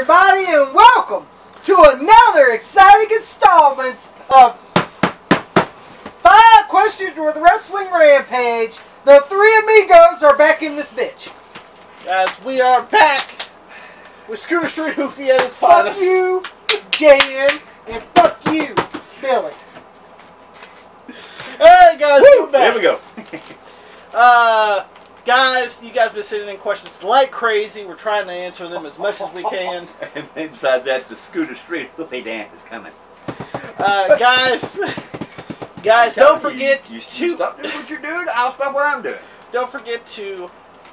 everybody, and welcome to another exciting installment of Five Questions with Wrestling Rampage. The three amigos are back in this bitch. Guys, we are back with Scooter Street Hoofy at its Fuck finest. you, Jan, and fuck you, Billy. Hey guys, we're back. Here we go. Uh, guys, you guys been sending in questions like crazy. We're trying to answer them as much as we can. and then besides that, the Scooter Street Hoopy Dance is coming. Uh, guys, guys, don't forget you, you to stop doing what you're doing. I'll stop what I'm doing. don't forget to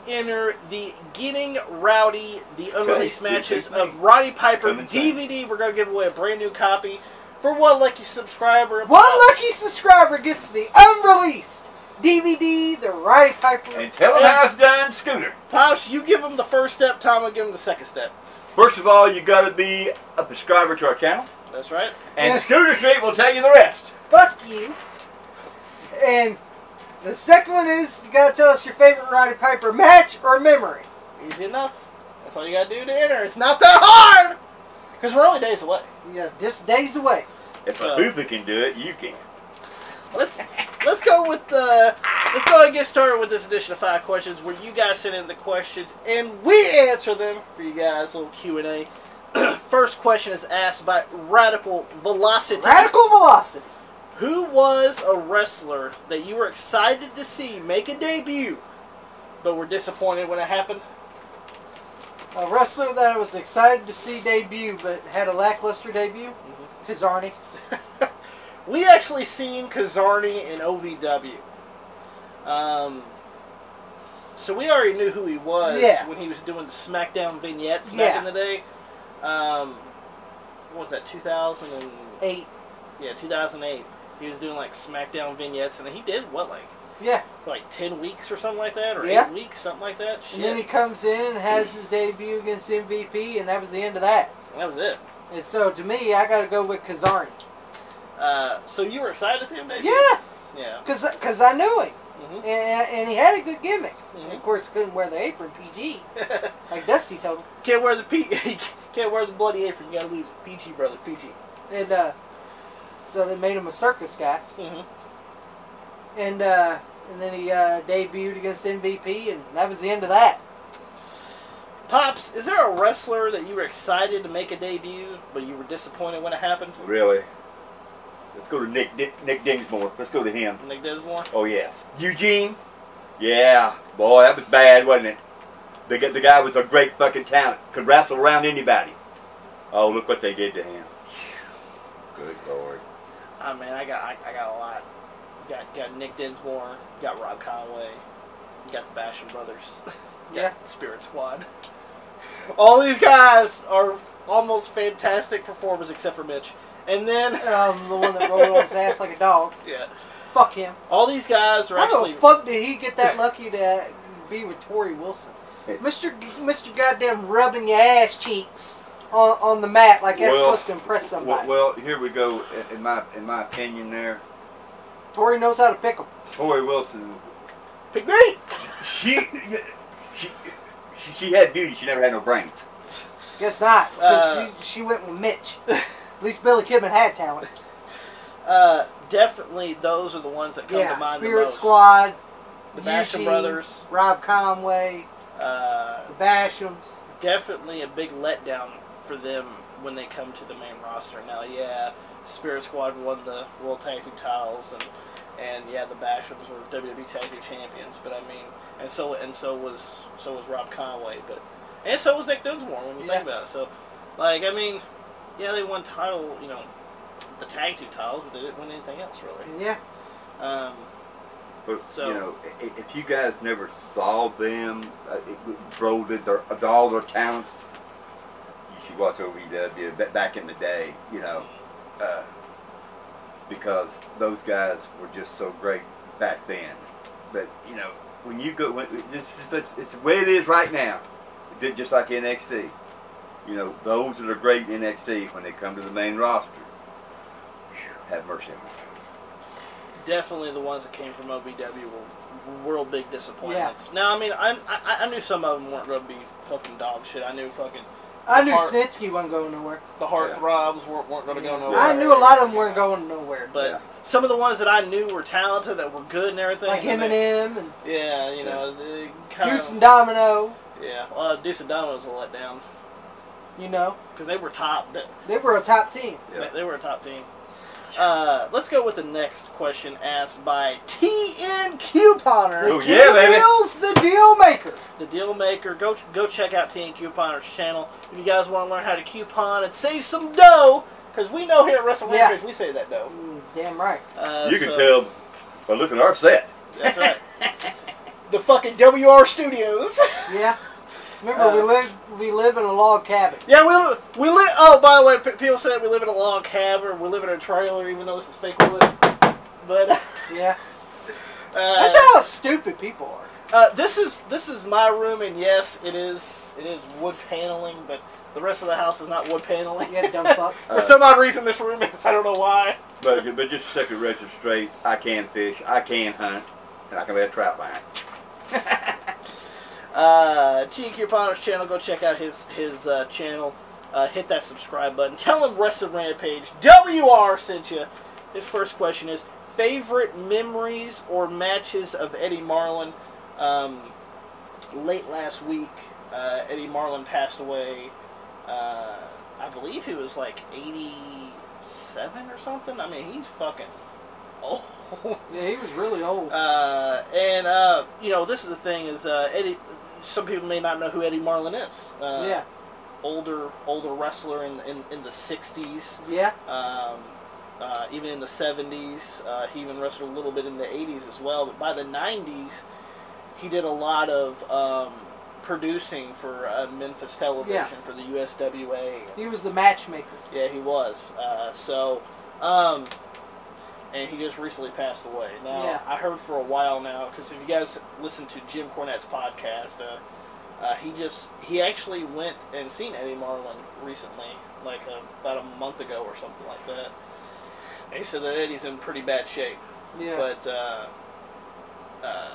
enter the Getting Rowdy, the unreleased Okay, matches of Roddy Piper Come inside. DVD. We're gonna give away a brand new copy for one lucky subscriber. One lucky subscriber gets the unreleased DVD, the Roddy Piper. And tell them how it's done, Scooter. Pops, you give them the first step. Tom will give them the second step. First of all, you got to be a subscriber to our channel, That's right. and Yeah. Scooter Street will tell you the rest. Fuck you. And the second one is you gotta tell us your favorite Roddy Piper match or memory. Easy enough. That's all you gotta do to enter. It's not that hard! Because we're only days away. Yeah, just days away. If So- a Hooper can do it, you can. Let's let's go with the let's go and get started with this edition of five questions where you guys send in the questions and we answer them for you guys. A little Q and A. First question is asked by Radical Velocity. Radical Velocity. Who was a wrestler that you were excited to see make a debut, but were disappointed when it happened? A wrestler that I was excited to see debut but had a lackluster debut. Mm-hmm. Kizarny. We actually seen Kizarny in OVW. Um, so we already knew who he was Yeah. when he was doing the SmackDown vignettes back Yeah. in the day. Um, what was that, 2008? yeah, 2008. He was doing like SmackDown vignettes, and he did what, like, Yeah. like 10 weeks or something like that, or Yeah. 8 weeks, something like that. And then he comes in and has his debut against MVP, and that was the end of that. That was it. And so to me, I got to go with Kizarny. Uh, so you were excited to see him debut? Yeah, Yeah. because I knew him. hmm And, and he had a good gimmick. Mhm. And of course, he couldn't wear the apron PG, like Dusty told him. can't wear the P- can't wear the bloody apron. You gotta lose it. PG, brother. PG. And uh, so they made him a circus guy. hmm And uh, and then he uh, debuted against MVP, and that was the end of that. Pops, is there a wrestler that you were excited to make a debut, but you were disappointed when it happened? Really? Let's go to Nick Nick, Nick Dinsmore. Let's go to him. Nick Dinsmore? Oh yes. Eugene. Yeah, boy, that was bad, wasn't it? The guy- the guy was a great fucking talent. Could wrestle around anybody. Oh, look what they did to him. Good lord. Oh man, I got I, I got a lot. Got got Nick Dinsmore, got Rob Conway, got the Basham brothers, Yeah. Spirit Squad. All these guys are almost fantastic performers except for Mitch. And then Um, the one that rolled on his ass like a dog. yeah, Fuck him. all these guys are How actually the fuck did he get that lucky to be with Torrie Wilson? Mr. Mr. Goddamn rubbing your ass cheeks on, on the mat like that's Well, supposed to impress Well, somebody. well, here we go. In- In my in my opinion, there, Torrie knows how to pick 'em. Torrie Wilson. pick me. She she she, she had beauty. She never had no brains. Guess not. Uh. she, she went with Mitch. At least Billy Kidman had talent. Uh, definitely those are the ones that come to Yeah, mind the Spirit most. Squad, the Basham brothers. Rob Conway, Uh, the Bashams. definitely a big letdown for them when they come to the main roster. Now, yeah, Spirit Squad won the World Tag Team titles, and and yeah, the Bashams were WWE Tag Team champions. But I mean, and so and so was so was Rob Conway, but and so was Nick Dinsmore when you Yeah. think about it. So, like, I mean, yeah, they won title, you know, the tag team titles, but they didn't win anything else really. Yeah. Um, But So- you know, if you guys never saw them, uh, it, bro, did their, all their talents, you should watch OVW ba- back in the day. You know, uh, because those guys were just so great back then. But you know, when you go, when, it's, it's, it's the way it is right now. Ju- Just like NXT. You know, those that are great in NXT when they come to the main roster, phew, have mercy on them. definitely the ones that came from OVW were real big disappointments. Yeah. Now, I mean, I, I I knew some of them weren't going to be fucking dog shit. I knew fucking I knew Heart- Snitsky wasn't going nowhere. the heart Yeah. throbs weren't, weren't going to go nowhere. I knew a lot of them weren't going nowhere. But Yeah. some of the ones that I knew were talented, that were good and everything. Like and they- MNM and Yeah, you know, they kind Deuce of. and Domino, Yeah, well, Deuce and Domino was a letdown you know, because they were top. They, they were a top team. Yeah. they were a top team. Uh, let's go with the next question asked by TN Couponer. The Oh, yeah, baby. Deal's the deal maker. the deal maker. Go go check out TN Couponer's channel if you guys want to learn how to coupon and save some dough. Because we know here at Wrestle Yeah. Rampage we save that dough. Mm, damn right. Uh, You can tell by looking at our set. That's right. the fucking WR Studios. Yeah. Remember, Uh, we live we live in a log cabin. yeah, we li- we live. Oh, by the way, p- people say we live in a log cabin. or We live in a trailer, even though this is fake wood. But uh, Yeah. That's uh, how stupid people are. uh, this is this is my room, and yes, it is it is wood paneling, but the rest of the house is not wood paneling. You dumb fuck. For some odd reason, this room is. I don't know why. But but just to set the record straight, I can fish, I can hunt, and I can lay a trout line. Uh, T Couponer's channel. Go check out his his uh, channel. Uh, hit that subscribe button. Tell him Wrestling Rampage WR sent you. His first question is favorite memories or matches of Eddie Marlin. Um, late last week, uh, Eddie Marlin passed away. Uh, I believe he was like 87 or something. I mean, he's fucking old. Yeah, he was really old. Uh, and uh, you know, this is the thing: is uh, Eddie. Some people may not know who Eddie Marlin is. Uh, yeah. older older wrestler in in, in the '60s, Yeah. um, uh, even in the '70s. Uh, he even wrestled a little bit in the '80s as well. But by the '90s, he did a lot of um, producing for uh, Memphis Television Yeah. for the USWA. He was the matchmaker. Yeah, he was. Uh, so, um, and he just recently passed away. Now, Yeah. I heard for a while now because if you guys listen to Jim Cornette's podcast, uh, uh, he just he actually went and seen Eddie Marlin recently, like uh, about a month ago or something like that. And he said that Eddie's in pretty bad shape, Yeah. but uh, uh,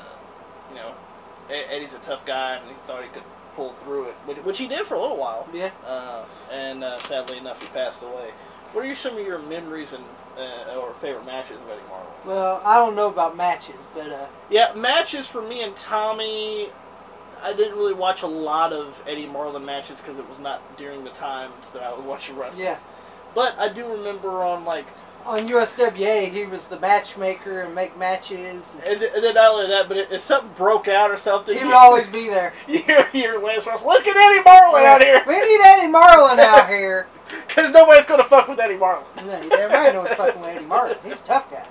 you know, Eddie's a tough guy, and he thought he could pull through it, which, which he did for a little while yeah. uh, and uh, sadly enough, he passed away. What are some of your memories and uh, or favorite matches of Eddie Marlin? Well, I don't know about matches, but uh, Yeah, matches for me and Tommy. I didn't really watch a lot of Eddie Marlin matches because it was not during the times that I was watching wrestling. yeah. But I do remember on like, On USWA, he was the matchmaker and make matches. and, and then not only that, but if something broke out or something, He would always be there. you hear, hear Lance Russell, let's get Eddie Marlin out here We need Eddie Marlin out here. because nobody's gonna fuck with Eddie Marlin. No, everybody knows fucking with Eddie Marlin. He's a tough guy.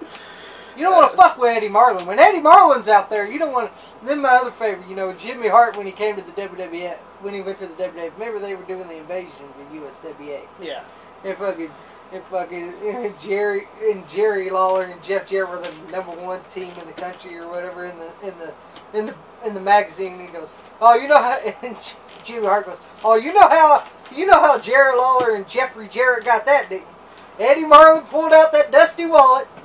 You don't want to uh, fuck with Eddie Marlin. When Eddie Marlin's out there, you don't want to. Then my other favorite, you know, Jimmy Hart when he came to the WWE, when he went to the WWE. Remember they were doing the invasion of the USWA. Yeah, If fucking, if fucking and Jerry and Jerry Lawler and Jeff Jarrett were the number one team in the country or whatever in the in the in the in the magazine. And he goes, "Oh, you know how?" And Jimmy Hart goes, "Oh, you know how? You know how Jerry Lawler and Jeffrey Jarrett got that? Didn't you?" Eddie Marlin pulled out that dusty wallet.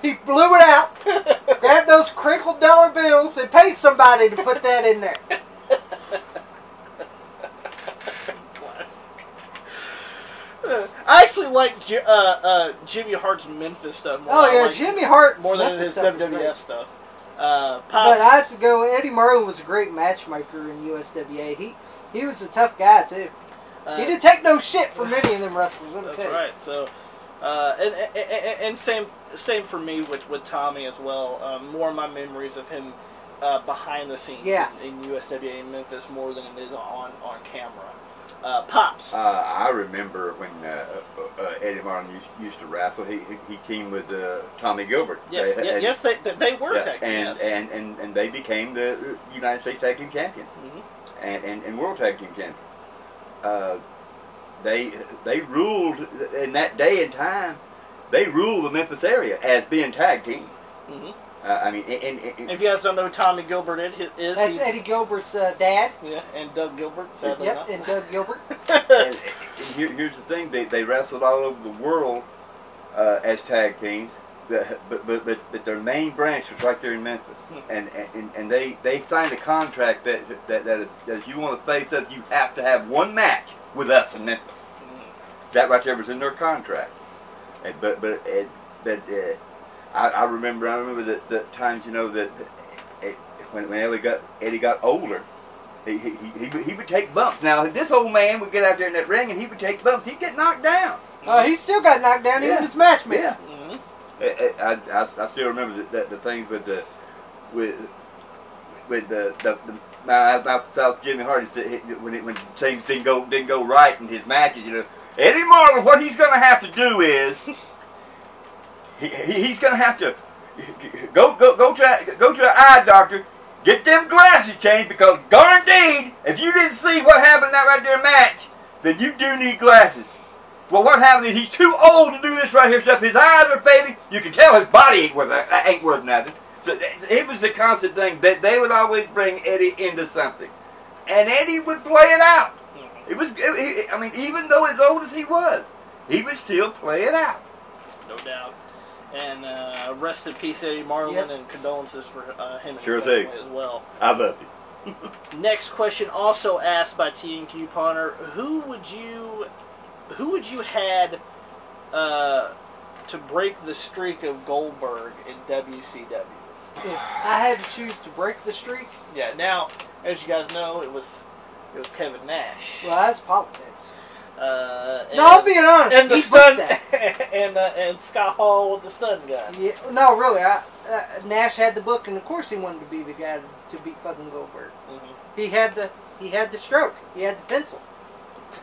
He blew it out, grabbed those crinkled dollar bills, and paid somebody to put that in there. Classic. Uh, I actually like J- uh, uh, Jimmy Hart's Memphis stuff more. Oh I yeah, like Jimmy Hart more than Memphis his stuff WWF stuff. Uh, But I have to go. Eddie Marlin was a great matchmaker in USWA. He he was a tough guy too. uh, he didn't take no shit from any of them wrestlers. That's right. So, uh, and, and, and and same same for me with, with Tommy as well. Um, more of my memories of him uh, behind the scenes Yeah. in, in USWA in Memphis more than it is on on camera. Uh, Pops. Uh, I remember when uh, uh, uh, Eddie Marlin used, used to wrestle. He he teamed with uh, Tommy Gilbert. yes, They- and- yes, they they, were yeah, tag team, and, yes. and and and they became the United States Tag Team Champions Mhm. and, and, and World Tag Team Champions. Uh, they they ruled in that day and time. They ruled the Memphis area as being tag team. Mhm. Uh, I mean, and, and, and- If you guys don't know who Tommy Gilbert is, is That's he's- Eddie Gilbert's uh, dad. Yeah, and Doug Gilbert, sadly Yep, enough. and Doug Gilbert. and, and here, here's the thing: they, they wrestled all over the world uh, as tag teams, but, but but but but their main branch was right there in Memphis, and and, and they, they signed a contract that that, that as you want to face us, you have to have one match with us in Memphis. Mm. That right there was in their contract. And, but but but uh, I, I remember I remember that the times you know that, that uh, when when Eddie got Eddie got older, he, he, he, he, would, take bumps. Now this old man would get out there in that ring and he would take bumps. He'd get knocked down. Uh, he still got knocked down Yeah. even his matchmate. Yeah. Mhm. I, I, I, I still remember the, the, the things with the with with the the, the now out south Jimmy Hardy said he- when it, when things didn't go didn't go right in his matches, you know, Eddie Marlin, what he's going to have to do is he, he, he's going to have to go go go to go to an eye doctor, get them glasses changed because darn indeed, if you didn't see what happened that right there match, then you do need glasses. Well, what happened is he's too old to do this right here stuff. His eyes are fading. You can tell his body ain't worth ain't worth nothing. So it was the constant thing that they would always bring Eddie into something, and Eddie would play it out. It was, it- I mean, even though as old as he was, he would still play it out. No doubt. And uh, rest in peace, Eddie Marlin, Yep. and condolences for uh, him and Sure his family thing. as well. I love you. Next question, also asked by TN Couponer: Who would you, who would you had uh, to break the streak of Goldberg in WCW? If I had to choose to break the streak, Yeah. Now, as you guys know, it was it was Kevin Nash. well, that's politics. Uh, and, No, I'm being honest. and the he stun that. and uh, and Scott Hall with the stun gun. Yeah, no, really. I, uh, Nash had the book, and of course he wanted to be the guy to, to beat fucking Goldberg. Mhm. He had the he had the stroke. He had the pencil.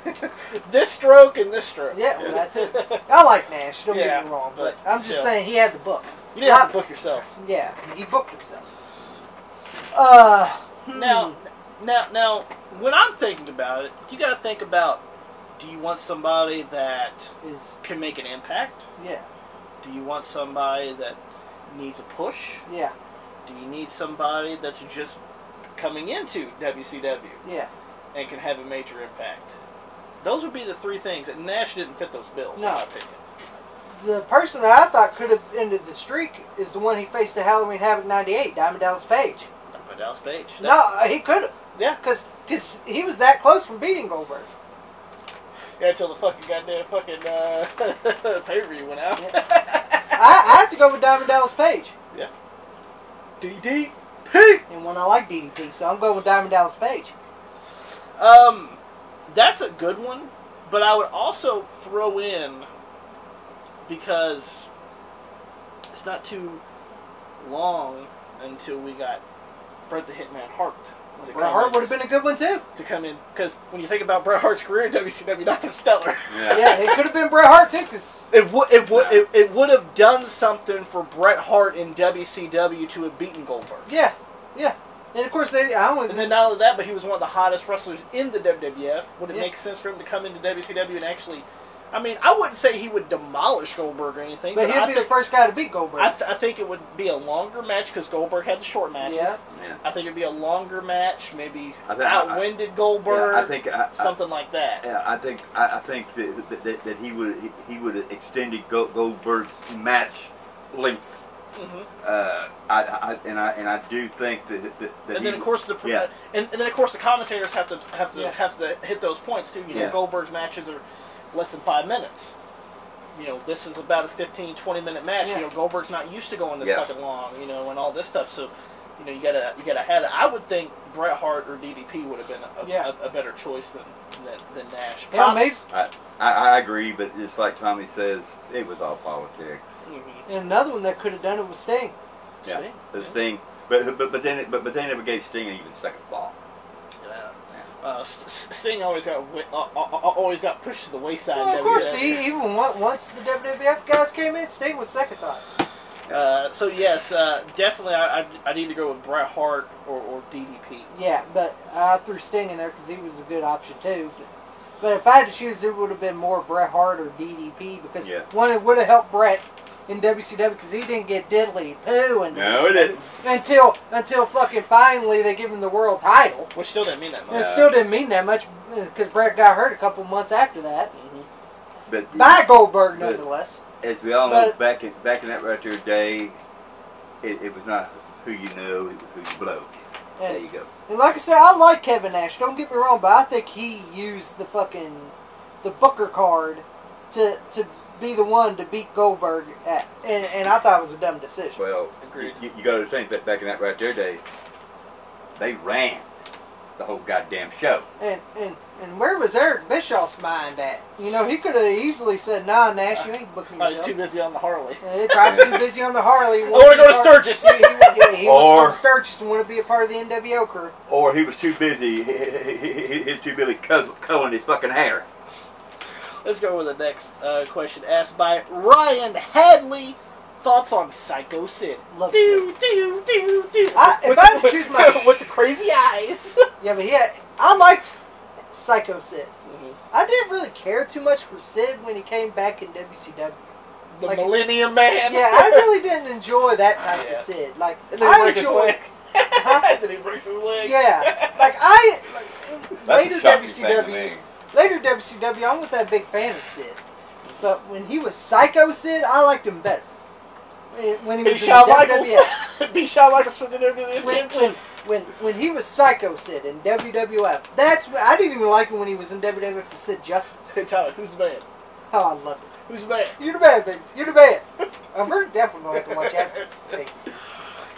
this stroke and this stroke. Yeah, well, that's it. I like Nash. Don't Yeah, get me wrong, but, but I'm just still. saying he had the book. You didn't have to book yourself. Yeah, he booked himself. Uh, hmm. Now, now, now, when I'm thinking about it, you got to think about: Do you want somebody that is can make an impact? yeah, Do you want somebody that needs a push? yeah, Do you need somebody that's just coming into WCW yeah. and can have a major impact? Those would be the three things. And Nash didn't fit those bills, in No. my opinion. The person that I thought could have ended the streak is the one he faced at Halloween Havoc '98, Diamond Dallas Page. By Dallas Page. That- No, uh, he could have. Yeah. Because he was that close from beating Goldberg. Yeah, until the fucking goddamn fucking uh, pay per view went out. I, I have to go with Diamond Dallas Page. Yeah. DDP. And one I like DDP, so I'm going with Diamond Dallas Page. Um, that's a good one, but I would also throw in because it's not too long until we got Bret the Hitman Hart. To Bret Hart would have been a good one too. to come in because when you think about Bret Hart's career in WCW, not that stellar. Yeah, it could have been Bret Hart too, because It would it would No. it, it would have done something for Bret Hart in WCW to have beaten Goldberg. yeah, yeah. And of course they, I don't. And then not only that, but he was one of the hottest wrestlers in the WWF. Would it Yeah. make sense for him to come into WCW and actually? I mean, I wouldn't say he would demolish Goldberg or anything, but but, he'd I, be think, the first guy to beat Goldberg. I, th- I think it would be a longer match because Goldberg had the short matches. Yeah. Yeah. I think it'd be a longer match, maybe I think- I- outwinded Goldberg, Yeah, I think I, I, something like that. Yeah, I think I, I think that, that, that, that he would he, he would have extended Goldberg's match length. Mm-hmm. Uh, I, I and I and I do think that that, that And he, then of course the yeah. and, and then of course the commentators have to have to Yeah. have to hit those points too. You know, Yeah. Goldberg's matches are less than five minutes. You know, this is about a 15, 20 minute match. Yeah. You know, Goldberg's not used to going this Yeah. fucking long. You know, and all this stuff. So, you know, you gotta you gotta have it. I would think Bret Hart or DDP would have been a, Yeah. a, a better choice than than, than Nash. Yeah, Pops- maybe- I, I agree, but just like Tommy says, it was all politics. Mhm. and another one that could have done it was Sting. Yeah, See? the Yeah. Sting, but but but then it- but but they never gave Sting even second thought. Yeah. Uh, S- S- Sting always got uh, uh, uh, always got pushed to the wayside. Well, in of course, WWF. he, even once the WWF guys came in, Sting was second thought. Uh, so yes, uh, definitely, I, I'd, I'd either go with Bret Hart or, or DDP. Yeah, but I threw Sting in there because he was a good option too. But, but if I had to choose, it would have been more Bret Hart or DDP because Yeah. one, it would have helped Bret in WCW because he didn't get diddly poo in No, WCW it didn't. until until fucking finally they give him the world title. Which still didn't mean that And much. it still didn't mean that much because Bret got hurt a couple months after that Mhm. But by Goldberg, But- nonetheless. as we all know, But- back in back in that right there day, it, it was not who you knew, it was who you blow. There you go. and like I said, I like Kevin Nash. Don't get me wrong, but I think he used the fucking the Booker card to to be the one to beat Goldberg at, and, and I thought it was a dumb decision. Well, Agreed. You, you got to understand that back in that right there day, they ran the whole goddamn show. And and and where was Eric Bischoff's mind at? You know, he could have easily said, "Nah, Nash, you ain't booking I was yourself." too busy on the Harley. Uh, He's probably too busy on the Harley. I want to go to Sturgis. He, he, he, he Or- wants to go to Sturgis and want to be a part of the NWO crew. Or he was too busy. He, he, he, he, he was too busy co- culling his fucking hair. Let's go with the next uh, question asked by Ryan Hadley. Thoughts on Sycho Sid? Love do, do, do, do. I- if With I the- had to choose my- with the crazy eyes. Yeah, but yeah, I liked Sycho Sid. Mhm. I didn't really care too much for Sid when he came back in WCW. The Like- Millennium Man. Yeah, I really didn't enjoy that type Yeah. of Sid. Like And then I breaks his enjoy, leg. Huh? then he breaks his leg. yeah, like I like, That's later a shocking thing to WCW. Later WCW, I'm with that big fan of Sid. But when he was Sycho Sid, I liked him better. When he was in Shawn Michaels. WWF. Be Shawn Michaels for the WWF when, when, Championship. when, when he was Sycho Sid in WWF, that's when, I didn't even like him when he was in WWF as Sid Justice. Hey Tyler, who's the man? Oh, I love it. Who's the man? You're the man, baby. You're the man. I'm very definitely going to watch that. Hey.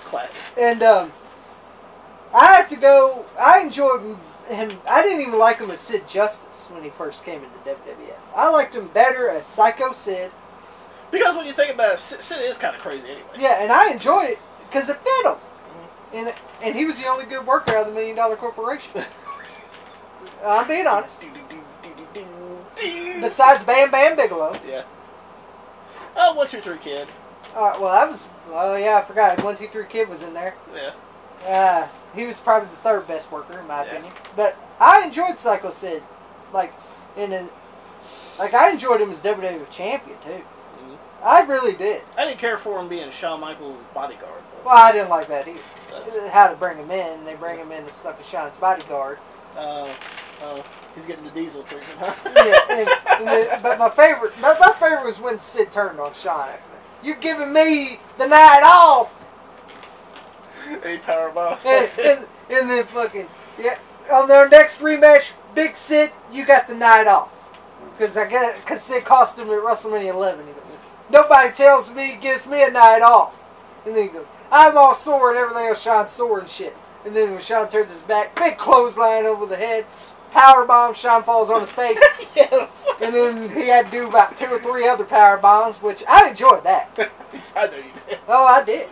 Classic. And um, I had to go. I enjoyed him. I didn't even like him as Sid Justice when he first came into WWF. I liked him better as Sycho Sid. Because when you think about it, Sid, is kind of crazy anyway. Yeah, and I enjoyed it because it fit him. And and he was the only good worker out of the Million Dollar Corporation. I'm being honest. Besides Bam Bam Bigelow. Yeah. Oh, one, two, three, kid. Uh, well, that was. Well, yeah, I forgot. One Two Three Kid was in there. Yeah. Uh, he was probably the third best worker in my Yeah. opinion. But I enjoyed Sycho Sid, like in a, like I enjoyed him as WWF champion too. Mhm. I really did. I didn't care for him being Shawn Michaels' bodyguard. though. Well, I didn't like that either. That's- How to bring him in? They bring him in as fucking Shawn's bodyguard. Uh, oh, he's getting the diesel treatment, huh? Yeah, and, and then, but my favorite, my, my favorite was when Sid turned on Shawn. You're giving me the night off, Any power bomb. and, and, and then fucking yeah. On their next rematch, Big Sid, you got the night off. Because I got, because Sid cost him at WrestleMania 11. He goes, nobody tells me, gives me a night off. And then he goes, I'm all sore and everything else, Shawn's sore and shit. And then when Shawn turns his back, big clothesline over the head, power bomb, Shawn falls on his face. yes. And then he had to do about two or three other power bombs, which I enjoyed that. I know you did. Oh, I did.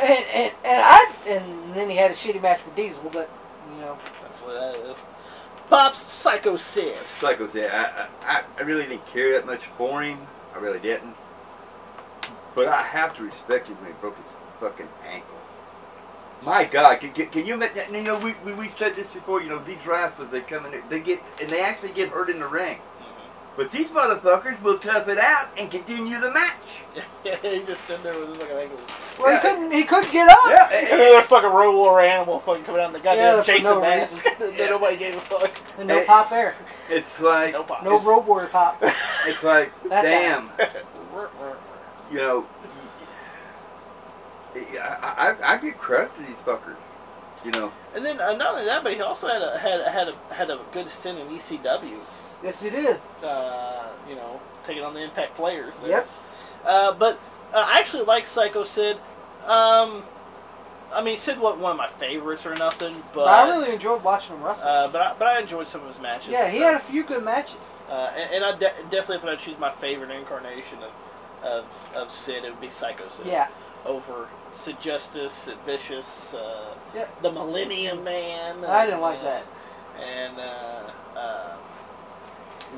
And and, and I and then he had a shitty match with Diesel, but you know, That's what that is. Pops Sycho Sid. Psycho said, I, I, I really didn't care that much for him. I really didn't. But I have to respect him when he broke his fucking ankle. My God, can, can, can you imagine? You know, we, we, we said this before. You know, these wrestlers they come in, they get and they actually get hurt in the ring. But these motherfuckers will tough it out and continue the match. Yeah, he just stood there with his fucking ankles. well, Yeah. he couldn't he couldn't get up. Yeah, And and- another fucking Road War animal fucking coming out in the goddamn Yeah, for Jason no mask. reason. that nobody gave a fuck. And no Hey. pop there. it's like No pop. No it's, road warrior pop. it's like That's damn. you know, I, I, I get credit to these fuckers. You know, And then uh, not only that, but he also had a had had a had a good stint in ECW. Yes, he did. Uh, you know, taking on the Impact players. There. Yep. Uh, but uh, I actually like Sycho Sid. Um, I mean, Sid wasn't one of my favorites or nothing, but But I really enjoyed watching him wrestle. uh, but I, but I enjoyed some of his matches. yeah, he had a few good matches. Uh, and, and I de- definitely, if I choose my favorite incarnation of, of of Sid, it would be Sycho Sid. Yeah. Over Sid Justice, Sid Vicious, uh, Yep. the Millennium Man. I didn't like uh, that. And uh, uh,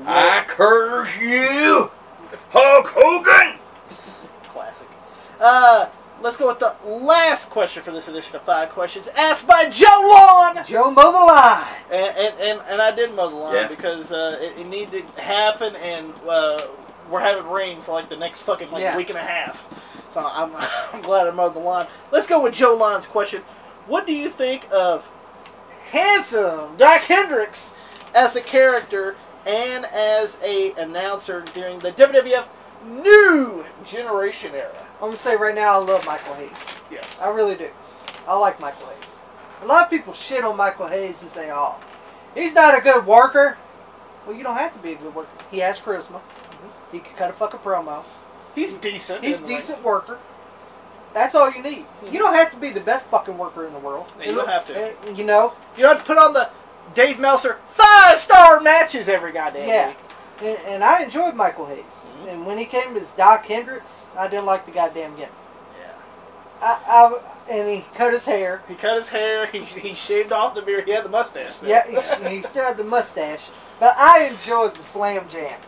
I curse you, Hulk Hogan. classic. Uh, let's go with the last question for this edition of Five Questions, asked by Joe Lawn. Joe mow the line. And, and, and, and I did mow the line Yeah. because uh, it, it needed to happen, and uh, we're having rain for like the next fucking like Yeah. week and a half. So I'm, I'm glad I mowed the line. Let's go with Joe Lawn's question. What do you think of handsome Dok Hendrix as a character and as a announcer during the WWF New Generation era? I'm gonna say right now, I love Michael Hayes. Yes. I really do. I like Michael Hayes. A lot of people shit on Michael Hayes and say, "Oh, he's not a good worker." Well, you don't have to be a good worker. He has charisma. Mm-hmm. He can cut a fucking promo. He's decent. He's decent worker. That's all you need. You hmm. don't have to be the best fucking worker in the world. Yeah, you don't have to. You know. You don't have to put on the Dave Meltzer five star matches every goddamn Yeah. week. and, and I enjoyed Michael Hayes. Mhm. And when he came as Dok Hendrix, I didn't like the goddamn gimmick. Yeah. I, I, and he cut his hair. He cut his hair. He, he shaved off the beard. He had the mustache. there. Yeah, he, he still had the mustache. But I enjoyed the Slam Jam.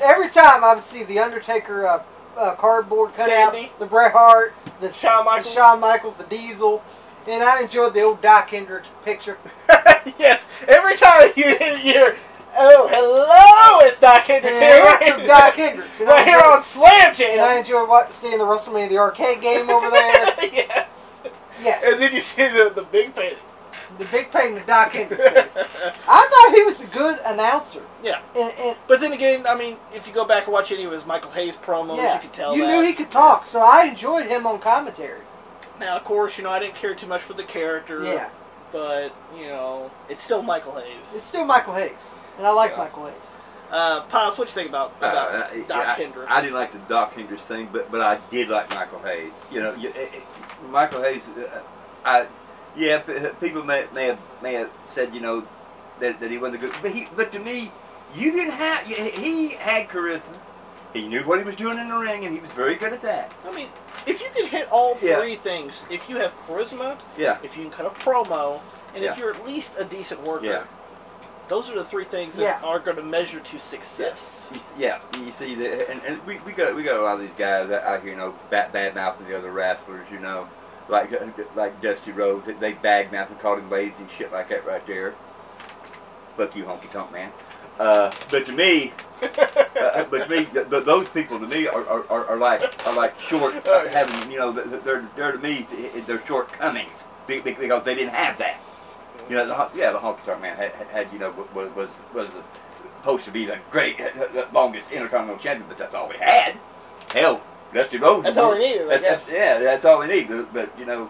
Every time I would see the Undertaker uh, uh, cardboard cutout, the Bret Hart, the Shawn the Shawn Michaels, the Diesel, and I enjoyed the old Dok Hendrix picture. yes. Every time you hear, oh hello, it's Dok Hendrix And here, right, Dok Hendrix. Right here enjoyed- on Slam Jam. And I enjoyed what, seeing the WrestleMania the arcade game over there. yes. Yes, And then you see the the big painting. the big pain of Dok Hendrix. I thought he was a good announcer. Yeah. And, and But then again, I mean, if you go back and watch any of his Michael Hayes promos, yeah, you could tell you that. knew he could talk, so I enjoyed him on commentary. Now, of course, you know I didn't care too much for the character. Yeah, But you know, it's still Michael Hayes. it's still Michael Hayes, and I like So- Michael Hayes. Uh, Pops, what you think about, about Uh, Doc I, Hendricks? I didn't like the Dok Hendrix thing, but but I did like Michael Hayes. You know, you, it, it, Michael Hayes. Uh, I yeah, people may may have may have said you know that, that he wasn't a good, but he but to me, you didn't have. He had charisma. He knew what he was doing in the ring, and he was very good at that. I mean, if you can hit all Yeah. three things, if you have charisma, Yeah, if you can cut a promo, and Yeah. if you're at least a decent worker, yeah. those are the three things that Yeah. are going to measure to success. You, yeah, you see that, and, and we, we got we got a lot of these guys out here, you know, bad bad mouthing the other wrestlers, you know, like uh, like Dusty Rhodes, they bag mouth and called him lazy and shit like that right there. Fuck you, honky tonk man. Uh, but to me, uh, but to me, th- th- those people to me are, are, are, like are like short, yeah. having you know, th- th- they're they're to me they're shortcomings be- be- because they didn't have that. You know, the, yeah, the honky tonk man had, had, you know was was was supposed to be the great, the longest intercontinental champion, but that's all we had. Hell, Dusty Rhodes. That's all we needed, That's- that's- yeah, that's all we need. But, but, you know,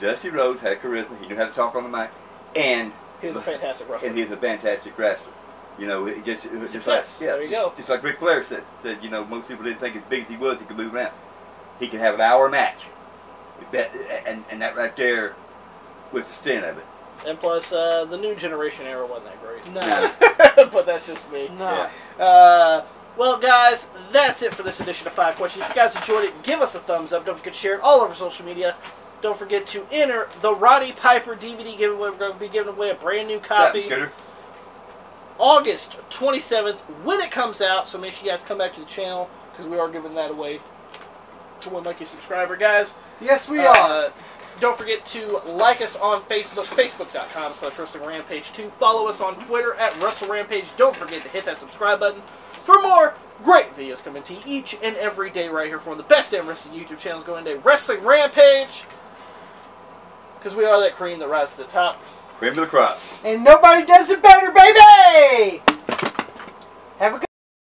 Dusty Rhodes had charisma. He knew how to talk on the mic, and He was a fantastic wrestler. and he's a fantastic wrestler. You know, it just, it was just Success. like yeah, There you just, go. just like Ric Flair said. Said you know, most people didn't think as big as he was, he could move around. He could have an hour match. That, and and that right there was the stint of it. and plus, uh, the new generation era wasn't that great. No, but that's just me. no. Yeah. Uh, well, guys, that's it for this edition of Five Questions. If you guys enjoyed it, give us a thumbs up. Don't forget to share it all over social media. Don't forget to enter the Roddy Piper DVD giveaway. We're going to be giving away a brand new copy Scooter. August 27th when it comes out. So make sure you guys come back to the channel because we are giving that away to one lucky subscriber, guys. Yes, we are. Uh, don't forget to like us on Facebook, facebook.com slash Wrestling Rampage 2. Follow us on Twitter at Wrestle Rampage. Don't forget to hit that subscribe button for more great videos coming to you each and every day right here from one of the best damn wrestling YouTube channels going today, Wrestling Rampage. Because we are that cream that rises to the top. Cream of the crop. And nobody does it better, baby! Have a good